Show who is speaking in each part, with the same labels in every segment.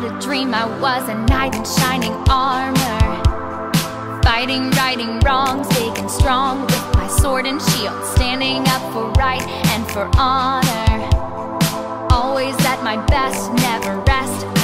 Speaker 1: had a dream. I was a knight in shining armor Fighting righting wrongs, big and strong With my sword and shield, standing up for right and for honor. Always at my best, never rest.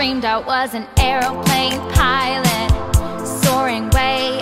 Speaker 1: dreamed I was an aeroplane pilot, soaring way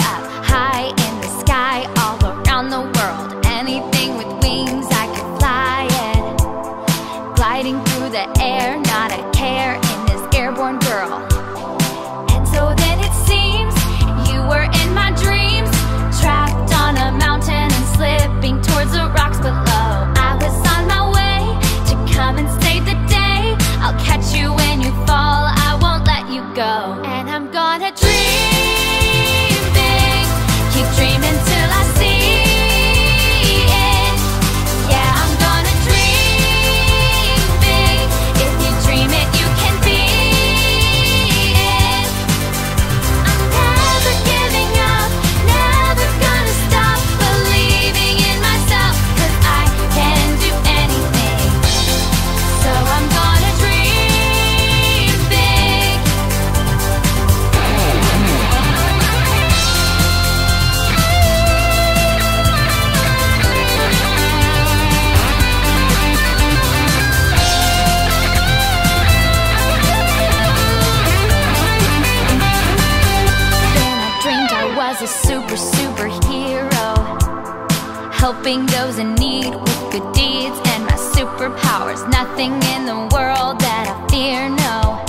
Speaker 1: helping those in need with good deeds and my superpowers. Nothing in the world that I fear, no.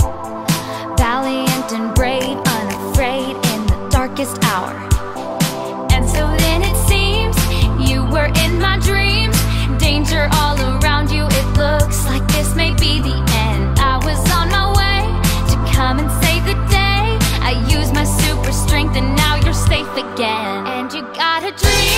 Speaker 1: Valiant and brave, unafraid in the darkest hour. And so then it seems you were in my dreams. Danger all around you, it looks like this may be the end. I was on my way to come and save the day. I used my super strength and now you're safe again. And you got a dream.